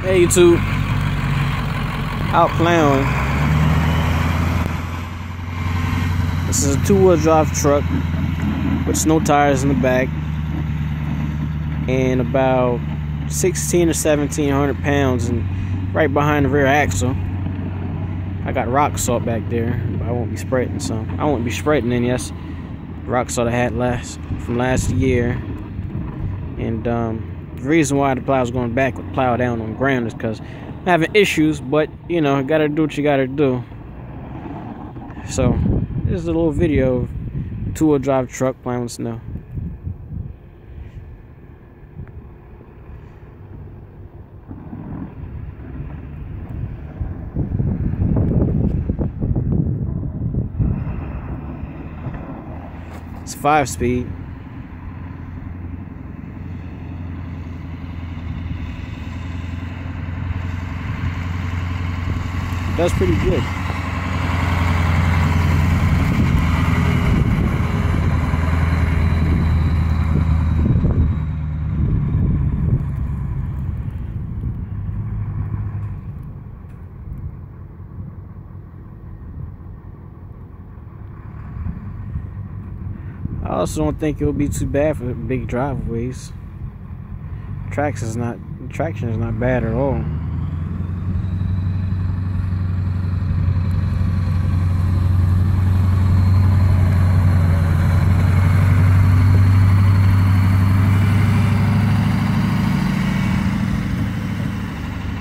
Hey YouTube, out plowing. This is a two-wheel drive truck with snow tires in the back and about 16 or 1700 pounds and right behind the rear axle. I got rock salt back there, but I won't be spreading some. I won't be spreading any. Yes, rock salt I had last from last year, and um, the reason why the plow is going back with plow down on ground is because I'm having issues, but you know, gotta do what you gotta do. So, this is a little video of two-wheel drive truck plowing snow. It's five speed. Does pretty good. I also don't think it'll be too bad for big driveways. Traction is not traction is not bad at all.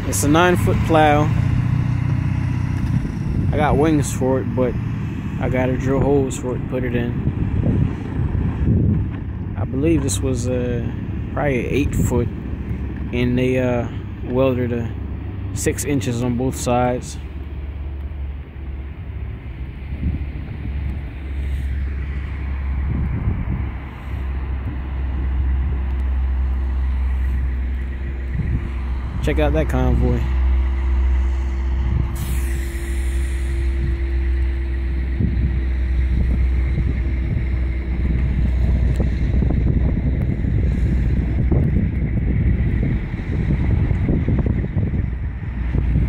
It's a nine foot plow. I got wings for it, but I gotta drill holes for it, put it in. I believe this was uh, probably eight foot, and they uh, welded a six inches on both sides. Check out that convoy.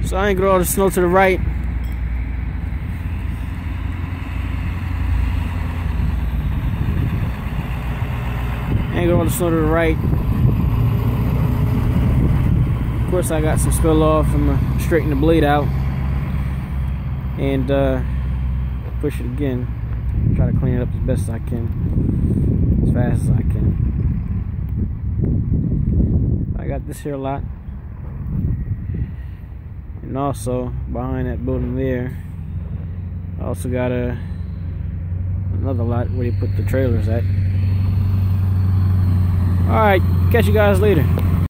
So I ain't get all the snow to the right. Ain't get all the snow to the right course I got some spill off. I'm gonna straighten the blade out and uh, push it again. Try to clean it up as best I can, as fast as I can. I got this here lot. And also behind that building there, I also got a another lot where you put the trailers at. Alright, catch you guys later.